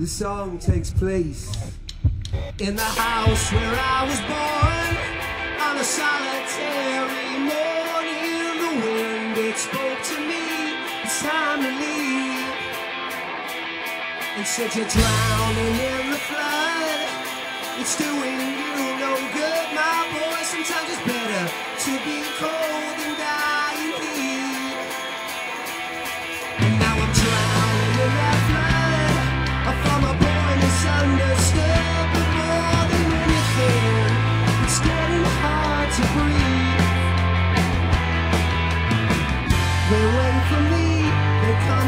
The song takes place in the house where I was born on a solitary morning. The wind it spoke to me. It's time to leave. And said you're drowning in the flood. It's doing you no good, my boy. Sometimes it's better to be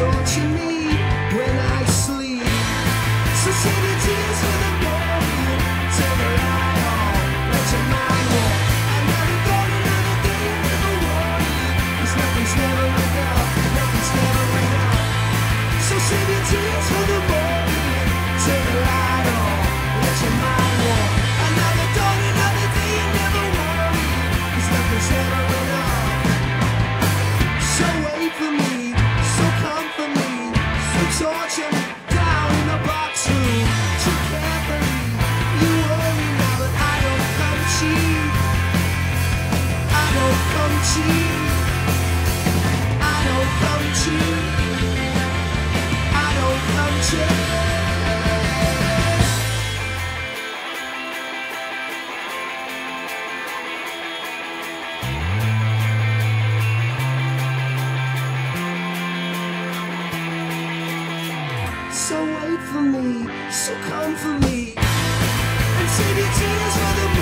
torture me when I sleep. So send your tears for the torture So wait for me, so come for me, and save your tears for the.